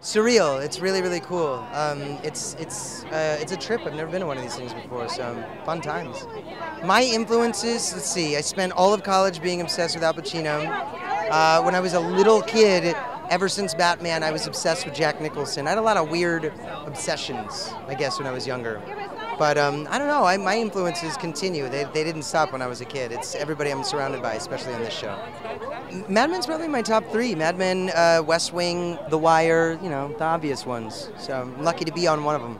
Surreal. It's really really cool. Um, it's it's uh, it's a trip. I've never been to one of these things before, so fun times. My influences. Let's see. I spent all of college being obsessed with Al Pacino. Uh, when I was a little kid, ever since Batman, I was obsessed with Jack Nicholson. I had a lot of weird obsessions, I guess, when I was younger. But um, I don't know. I, my influences continue. They, they didn't stop when I was a kid. It's everybody I'm surrounded by, especially on this show. Mad Men's probably my top three. Mad Men, uh, West Wing, The Wire. You know, the obvious ones. So I'm lucky to be on one of them.